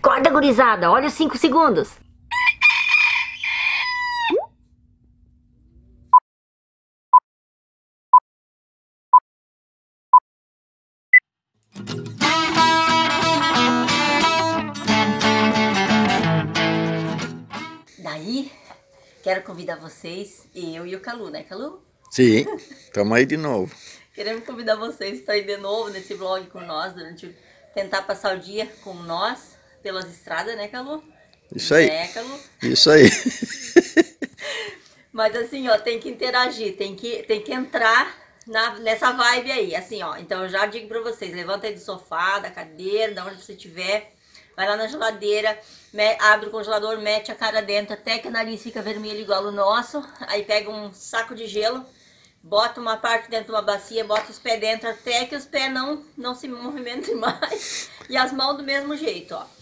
Acorda, gurizada, olha os 5 segundos. Daí, quero convidar vocês, eu e o Calu, né, Calu? Sim, estamos aí de novo. Queremos convidar vocês para ir de novo nesse vlog com nós, durante tentar passar o dia com nós pelas estradas, né, Calu? Isso aí. Né, Calu? Isso aí. Mas assim, ó, tem que interagir, tem que, tem que entrar na, nessa vibe aí, assim, ó. Então eu já digo pra vocês, levanta aí do sofá, da cadeira, da onde você estiver, vai lá na geladeira, me, abre o congelador, mete a cara dentro até que o nariz fica vermelho igual o nosso, aí pega um saco de gelo, bota uma parte dentro de uma bacia, bota os pés dentro até que os pés não, não se movimentem mais, e as mãos do mesmo jeito, ó.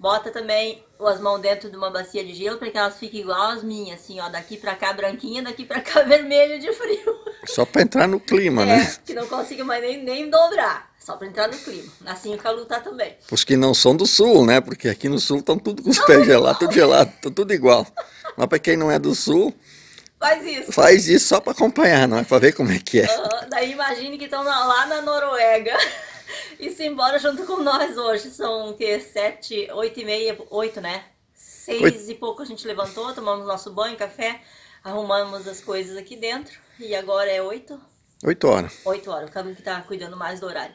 Bota também as mãos dentro de uma bacia de gelo para que elas fiquem igual as minhas, assim, ó, daqui pra cá branquinha, daqui pra cá vermelho de frio. Só para entrar no clima, É, né? que não consiga mais nem, nem dobrar, só pra entrar no clima. Assim o Calu tá também. Os que não são do sul, né? Porque aqui no sul estão tudo com os pés gelados, tudo gelado, tá tudo igual. Mas para quem não é do sul, Faz isso. faz isso só para acompanhar, não é? Para ver como é que é. Aham, Daí imagine que estão lá na Noruega e se embora junto com nós hoje. São o quê? Sete, oito e meia, oito, né? Seis Oito. e pouco a gente levantou, tomamos nosso banho, café, arrumamos as coisas aqui dentro. E agora é oito, Oito horas. 8 horas, o Cadu que tá cuidando mais do horário.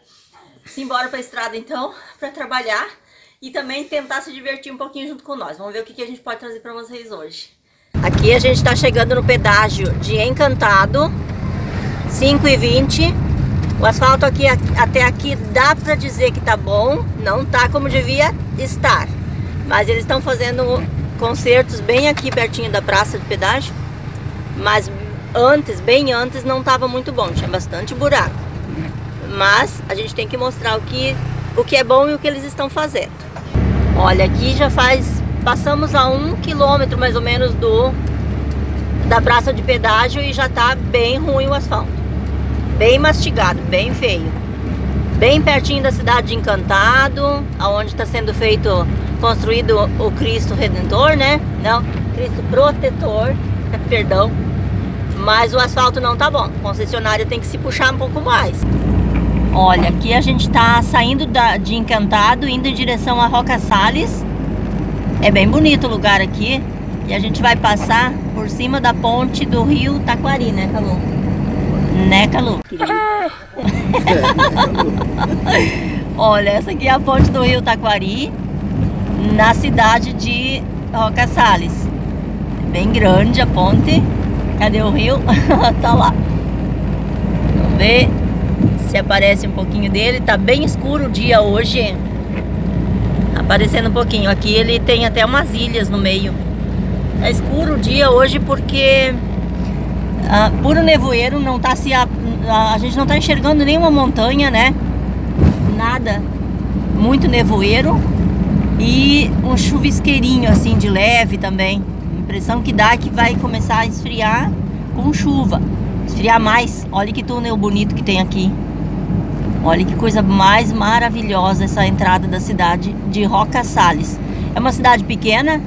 Simbora pra estrada então, pra trabalhar e também tentar se divertir um pouquinho junto com nós. Vamos ver o que, que a gente pode trazer pra vocês hoje. Aqui a gente tá chegando no pedágio de Encantado, 5 e 20 O asfalto aqui até aqui dá pra dizer que tá bom, não tá como devia estar. Mas eles estão fazendo concertos bem aqui pertinho da praça de pedágio. Mas antes, bem antes, não estava muito bom, tinha bastante buraco. Mas a gente tem que mostrar o que, o que é bom e o que eles estão fazendo. Olha, aqui já faz. Passamos a um quilômetro mais ou menos do da praça de pedágio e já tá bem ruim o asfalto. Bem mastigado, bem feio. Bem pertinho da cidade de Encantado, aonde está sendo feito, construído o Cristo Redentor, né? Não, Cristo Protetor, perdão. Mas o asfalto não tá bom. O concessionário tem que se puxar um pouco mais. Olha, aqui a gente tá saindo da, de Encantado, indo em direção a Roca Salles. É bem bonito o lugar aqui. E a gente vai passar por cima da ponte do rio Taquari, né, Calu? Né, Calu? Olha, essa aqui é a ponte do rio Taquari, na cidade de Roca Salles. Bem grande a ponte. Cadê o rio? tá lá. Vamos ver se aparece um pouquinho dele. Tá bem escuro o dia hoje. Aparecendo um pouquinho. Aqui ele tem até umas ilhas no meio. Tá escuro o dia hoje porque ah, puro nevoeiro, não tá se a, a, gente não tá enxergando nenhuma montanha, né? Nada. Muito nevoeiro e um chuvisqueirinho assim de leve também. A impressão que dá é que vai começar a esfriar com chuva. Esfriar mais. Olha que túnel bonito que tem aqui. Olha que coisa mais maravilhosa essa entrada da cidade de Roca Salles. É uma cidade pequena,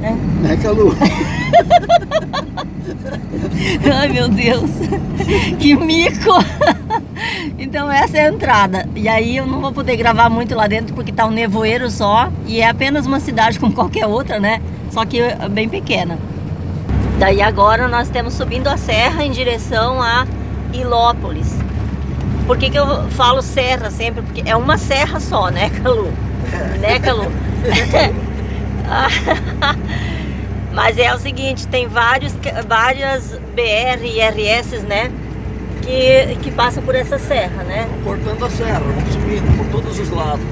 né? Né, Calu? Ai meu Deus, que mico! Então essa é a entrada. E aí eu não vou poder gravar muito lá dentro porque tá um nevoeiro só e é apenas uma cidade como qualquer outra, né? Só que é bem pequena. Daí agora nós estamos subindo a serra em direção a Ilópolis. Por que, que eu falo serra sempre? Porque é uma serra só, né, Calu? Né, Calu? Mas é o seguinte, tem vários, várias BR e RS, né? Que, que passam por essa serra, né? Cortando a serra, vamos subindo por todos os lados.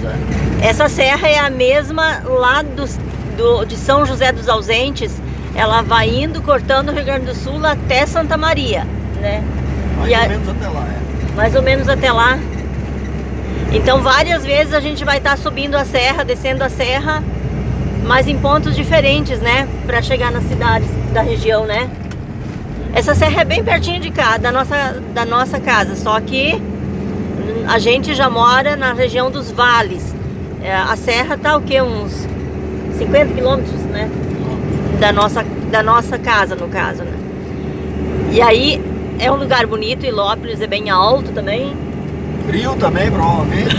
É. Essa serra é a mesma lá dos, do, de São José dos Ausentes. Ela vai indo, cortando o Rio Grande do Sul até Santa Maria, né? Mais E ou a- menos até lá. É. mais ou menos até lá. Então várias vezes a gente vai estar subindo a serra, descendo a serra, mas em pontos diferentes, né? Para chegar nas cidades da região, né? Essa serra é bem pertinho de cá, da nossa, da nossa casa, só que a gente já mora na região dos vales. É, a serra tá o quê? Uns 50 quilômetros, né? Da nossa, da nossa casa, no caso, né? E aí é um lugar bonito, Ilópolis é bem alto também. Frio também, provavelmente.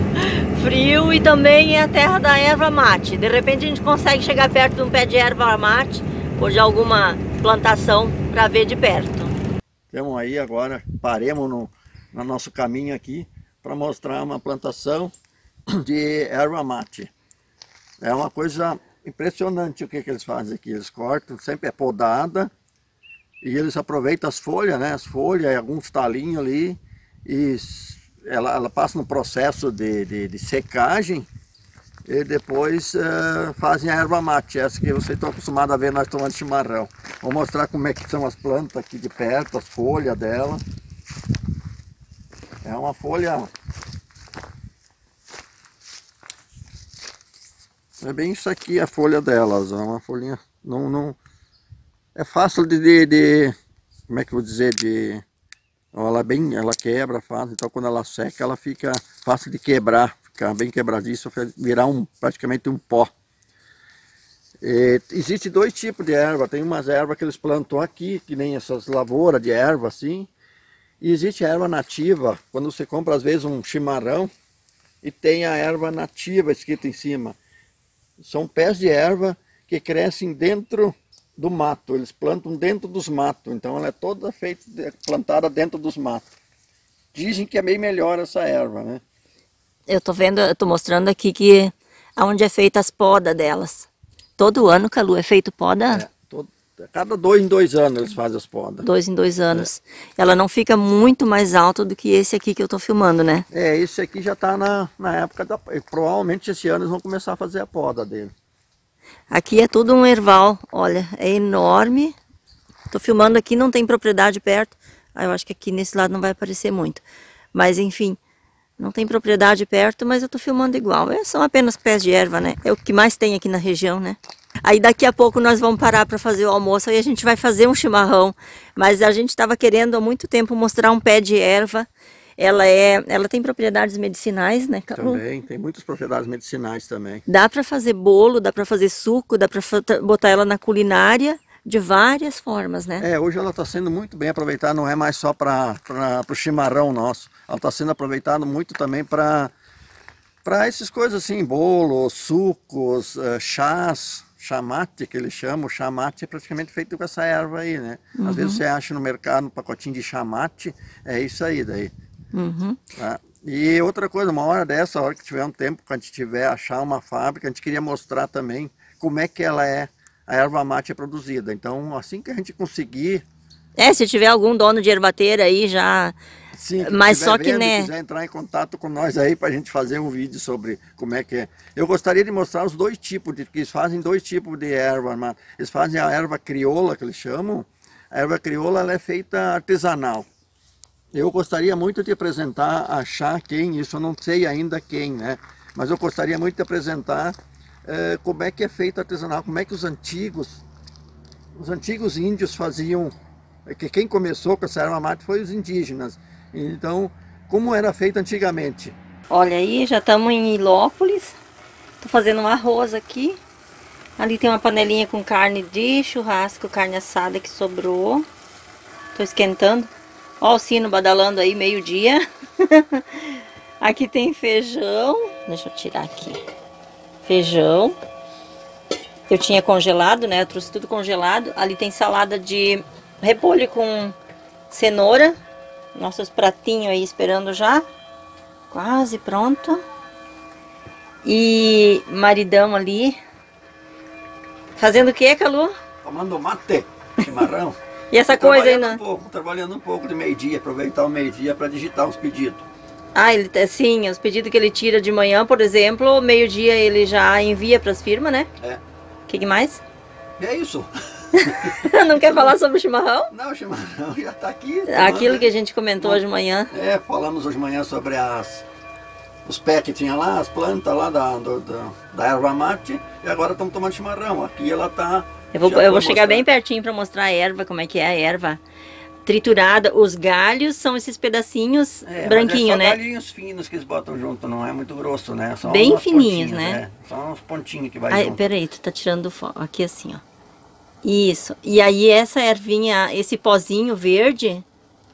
Frio e também é a terra da erva mate. De repente a gente consegue chegar perto de um pé de erva mate ou de alguma plantação para ver de perto. Temos aí agora, paremos no, no nosso caminho aqui para mostrar uma plantação de erva mate. É uma coisa impressionante o que, que eles fazem aqui. Eles cortam, sempre é podada e eles aproveitam as folhas, né? As folhas e alguns talinhos ali e ela, ela passa no processo de, de, de secagem e depois uh, fazem a erva mate, essa que vocês estão acostumados a ver nós tomando chimarrão. Vou mostrar como é que são as plantas aqui de perto, as folhas dela. É uma folha... É bem isso aqui a folha delas, é uma folhinha... Não, não... É fácil de, de, de... Como é que eu vou dizer? De ela é bem, ela quebra fácil, então quando ela seca ela fica fácil de quebrar, ficar bem quebradiça, virar um, praticamente um pó. E, existe dois tipos de erva, tem umas ervas que eles plantam aqui, que nem essas lavouras de erva assim, e existe a erva nativa, quando você compra às vezes um chimarrão, e tem a erva nativa escrita em cima. São pés de erva que crescem dentro do mato, eles plantam dentro dos matos, então ela é toda feita, plantada dentro dos matos. Dizem que é bem melhor essa erva, né? Eu tô vendo, eu tô mostrando aqui que aonde é feita as podas delas. Todo ano, Calu, é feito poda? É, todo, cada dois em dois anos eles fazem as podas. Dois em dois anos. É. Ela não fica muito mais alta do que esse aqui que eu tô filmando, né? É, esse aqui já tá na, na época da... Provavelmente esse ano eles vão começar a fazer a poda dele. Aqui é tudo um erval, olha, é enorme. Tô filmando aqui, não tem propriedade perto. Ah, eu acho que aqui nesse lado não vai aparecer muito. Mas enfim, não tem propriedade perto, mas eu tô filmando igual. É, são apenas pés de erva, né? É o que mais tem aqui na região, né? Aí daqui a pouco nós vamos parar para fazer o almoço e a gente vai fazer um chimarrão. Mas a gente estava querendo há muito tempo mostrar um pé de erva ela é, ela tem propriedades medicinais, né? Também, tem muitas propriedades medicinais também. Dá para fazer bolo, dá para fazer suco, dá para botar ela na culinária de várias formas, né? É, hoje ela está sendo muito bem aproveitada, não é mais só para o chimarrão nosso. Ela está sendo aproveitada muito também para para essas coisas assim, bolos, sucos, uh, chás, chamate que eles chamam, o chamate é praticamente feito com essa erva aí, né? Uhum. Às vezes você acha no mercado um pacotinho de chamate, é isso aí daí. Uhum. Tá? E outra coisa, uma hora dessa, a hora que tiver um tempo, quando a gente tiver, achar uma fábrica, a gente queria mostrar também como é que ela é, a erva mate é produzida. Então, assim que a gente conseguir... É, se tiver algum dono de ervateira aí já... Sim, mas só que, né? quiser entrar em contato com nós aí para a gente fazer um vídeo sobre como é que é. Eu gostaria de mostrar os dois tipos, de, que eles fazem dois tipos de erva. Eles fazem a erva crioula, que eles chamam. A erva crioula ela é feita artesanal. Eu gostaria muito de apresentar, achar quem, isso eu não sei ainda quem, né? Mas eu gostaria muito de apresentar eh, como é que é feito artesanal, como é que os antigos, os antigos índios faziam, é que quem começou com essa erva mate foi os indígenas. Então, como era feito antigamente? Olha aí, já estamos em Ilópolis. Estou fazendo um arroz aqui. Ali tem uma panelinha com carne de churrasco, carne assada que sobrou. Estou esquentando. Ó o sino badalando aí, meio-dia. aqui tem feijão. Deixa eu tirar aqui. Feijão. Eu tinha congelado, né? Eu trouxe tudo congelado. Ali tem salada de repolho com cenoura. Nossos pratinhos aí esperando já. Quase pronto. E maridão ali. Fazendo o que, Calu? Tomando mate, chimarrão. E essa coisa aí, né? Um pouco, trabalhando um pouco de meio-dia, aproveitar o meio-dia para digitar os pedidos. Ah, ele, sim, os pedidos que ele tira de manhã, por exemplo, meio-dia ele já envia para as firmas, né? É. O que, que, mais? É isso. Não quer falar sobre o chimarrão? Não, o chimarrão já está aqui. Aquilo né? que a gente comentou Não. hoje de manhã. É, falamos hoje de manhã sobre as, os pés que tinha lá, as plantas lá da, do, da, da erva mate, e agora estamos tomando chimarrão. Aqui ela está eu vou, eu vou chegar bem pertinho para mostrar a erva, como é que é a erva. triturada. Os galhos são esses pedacinhos É, branquinho, mas é né? galinhos finos que eles botam junto, não é muito grosso, né? Só Bem fininhos, né? É, só uns pontinhos que vai Ai, junto. peraí, tu tá tirando. Aqui assim, ó. Isso. E aí essa ervinha, esse pozinho verde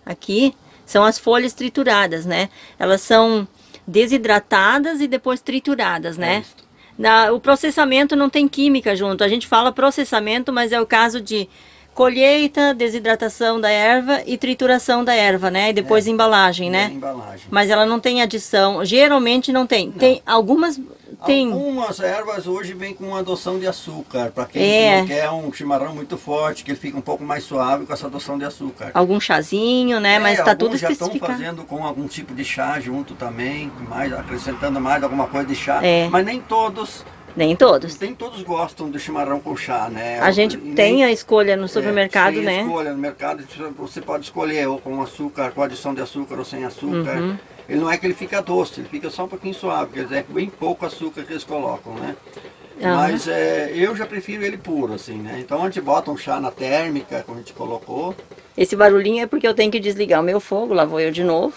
aqui, são as folhas trituradas, né? Elas são desidratadas e depois trituradas, né? isso. Na, o processamento não tem química junto. A gente fala processamento, mas é o caso de colheita, desidratação da erva e trituração da erva, né? E depois embalagem, E a né? embalagem. Mas ela não tem adição. Geralmente não tem. Tem algumas tem. Algumas ervas hoje vêm com adoção de açúcar, para quem É. não quer um chimarrão muito forte, que ele fica um pouco mais suave com essa adoção de açúcar. algum chazinho, né? Mas É, tá tudo alguns já estão especificado. fazendo com algum tipo de chá junto também, mais, acrescentando mais alguma coisa de chá. É. Mas nem todos, Nem todos. nem todos gostam do chimarrão com chá, né? A gente E tem nem- a escolha no supermercado, é, tem né? escolha no mercado, você pode escolher ou com açúcar, com adição de açúcar ou sem açúcar. Uhum. Ele não é que ele fica doce, ele fica só um pouquinho suave, quer dizer, é bem pouco açúcar que eles colocam, né? Aham. Mas é, eu já prefiro ele puro, assim, né? Então a gente bota um chá na térmica, como a gente colocou. Esse barulhinho é porque eu tenho que desligar o meu fogo, lá vou eu de novo.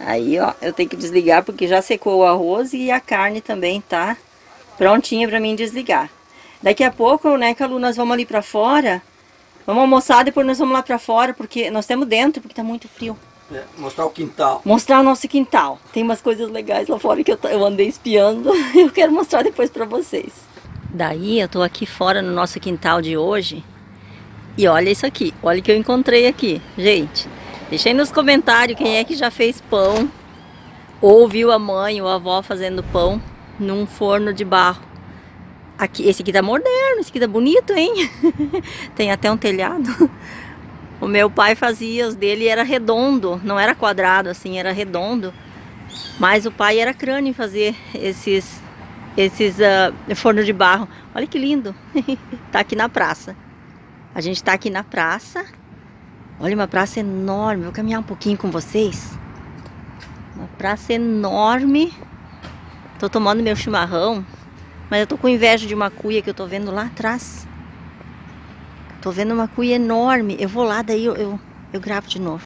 Aí, ó, eu tenho que desligar porque já secou o arroz e a carne também tá prontinha pra mim desligar. Daqui a pouco, né, Calu, nós vamos ali pra fora. Vamos almoçar, depois nós vamos lá pra fora, porque nós temos dentro, porque tá muito frio. É, mostrar o quintal. Mostrar o nosso quintal. Tem umas coisas legais lá fora que eu, eu andei espiando. Eu quero mostrar depois pra vocês. Daí eu tô aqui fora no nosso quintal de hoje. E olha isso aqui. Olha o que eu encontrei aqui. Gente, deixa aí nos comentários quem é que já fez pão. Ou viu a mãe ou a avó fazendo pão num forno de barro. Aqui, esse aqui tá moderno, esse aqui tá bonito, hein? Tem até um telhado. O meu pai fazia, os dele era redondo, não era quadrado assim, era redondo. Mas o pai era crânio em fazer esses esses ah, forno de barro. Olha que lindo. tá aqui na praça. A gente tá aqui na praça. Olha uma praça enorme. Vou caminhar um pouquinho com vocês. Uma praça enorme. Tô tomando meu chimarrão, mas eu tô com inveja de uma cuia que eu tô vendo lá atrás. Tô vendo uma cuia enorme. Eu vou lá, daí eu, eu, eu gravo de novo.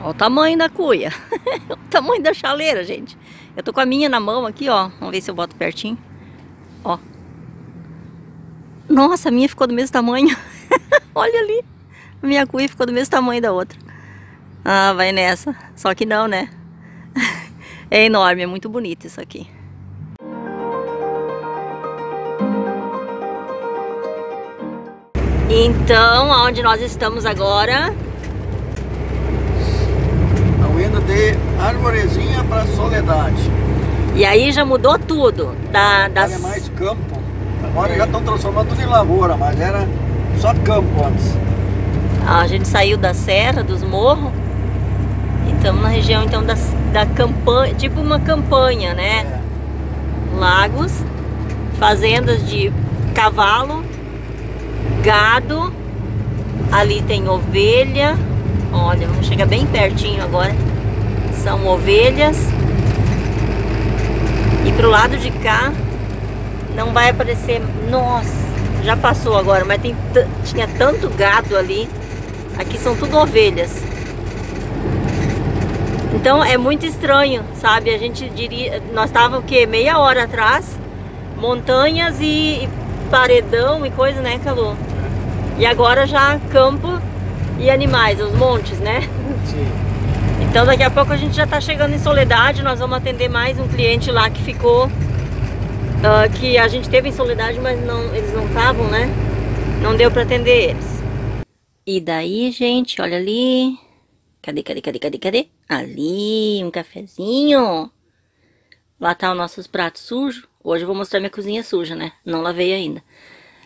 Olha o tamanho da cuia. o tamanho da chaleira, gente. Eu tô com a minha na mão aqui, ó. Vamos ver se eu boto pertinho. Ó. Nossa, a minha ficou do mesmo tamanho. Olha ali. A minha cuia ficou do mesmo tamanho da outra. Ah, vai nessa. Só que não, né? É enorme, é muito bonito isso aqui. Então, onde nós estamos agora? Estão indo de arvorezinha para soledade. E aí já mudou tudo. Da, das... Agora é mais campo. Agora já estão transformando tudo em lavoura, mas era só campo antes. A gente saiu da serra, dos morros. E estamos na região então da, da campanha, tipo uma campanha, né? É. Lagos, fazendas de cavalo, gado. Ali tem ovelha. Olha, vamos chegar bem pertinho agora. São ovelhas. E pro lado de cá não vai aparecer. Nossa, já passou agora, mas tem tinha tanto gado ali. Aqui são tudo ovelhas. Então é muito estranho, sabe? A gente diria, nós estávamos o quê? Meia hora atrás, montanhas e, e paredão e coisa, né, Calu? E agora já campo e animais, os montes, né? Sim. Então daqui a pouco a gente já tá chegando em Soledade, nós vamos atender mais um cliente lá que ficou, ah, que a gente teve em Soledade, mas não, eles não estavam, né? Não deu para atender eles. E daí, gente, olha ali. Cadê, cadê, cadê, cadê, cadê? Ali, um cafezinho. Lá tá os nossos pratos sujos. Hoje eu vou mostrar minha cozinha suja, né? Não lavei ainda.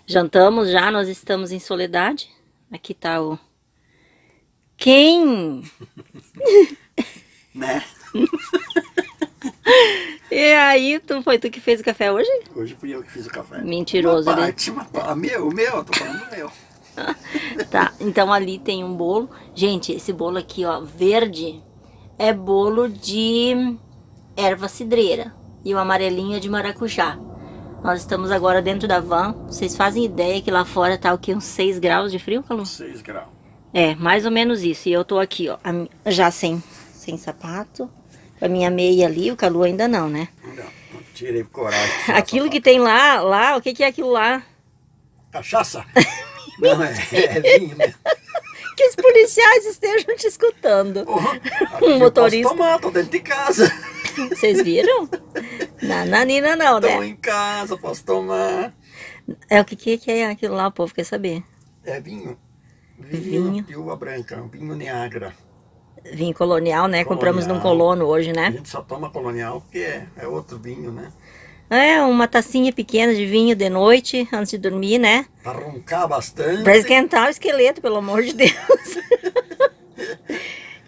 Jantamos já, nós estamos em Soledade. Aqui tá o... Quem? Né? E aí, tu, foi tu que fez o café hoje? Hoje fui eu que fiz o café. Mentiroso, uma né? parte, uma parte. Meu, o meu, eu tô falando do meu. Tá, então ali tem um bolo. Gente, esse bolo aqui, ó, verde, é bolo de erva cidreira. E o amarelinho é de maracujá. Nós estamos agora dentro da van. Vocês fazem ideia que lá fora tá o que? Uns 6 graus de frio, Calu? 6 graus. É, mais ou menos isso. E eu tô aqui, ó, já sem, sem sapato. A minha meia ali, o Calu ainda não, né? Não, não tirei coragem. Aquilo que tem lá, lá, o que que é aquilo lá? Cachaça? Não, é, é vinho mesmo. Que os policiais estejam te escutando. Aqui Um eu motorista. Posso tomar, tô dentro de casa. Vocês viram? Na nanina não, Tô né? em casa, posso tomar. É o que que é aquilo lá, o povo quer saber. É vinho. Vinho, Vinho. uva branca, vinho Niagara. Vinho colonial, né? Compramos num Colonial. colono hoje, A né? gente só toma colonial porque é, é outro vinho, né? É, uma tacinha pequena de vinho de noite, antes de dormir, né? Pra roncar bastante. Pra esquentar o esqueleto, pelo amor de Deus.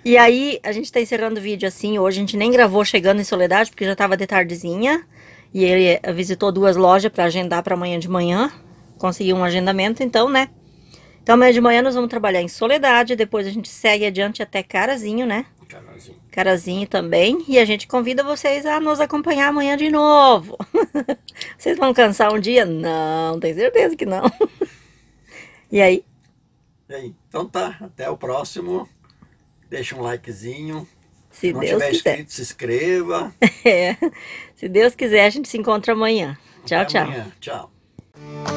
E aí, a gente tá encerrando o vídeo assim. Hoje a gente nem gravou chegando em Soledade, porque já tava de tardezinha. E ele eh, visitou duas lojas pra agendar pra amanhã de manhã. Conseguiu um agendamento, então, né? Então amanhã de manhã nós vamos trabalhar em Soledade. Depois a gente segue adiante até Carazinho, né? Carazinho. Carazinho também. E a gente convida vocês a nos acompanhar amanhã de novo. vocês vão cansar um dia? Não, tenho certeza que não. e aí? E aí? Então tá, até o próximo. Deixa um likezinho. Se não Deus tiver quiser. inscrito, se inscreva. É. Se Deus quiser, a gente se encontra amanhã. Tchau, Até tchau. amanhã. Tchau.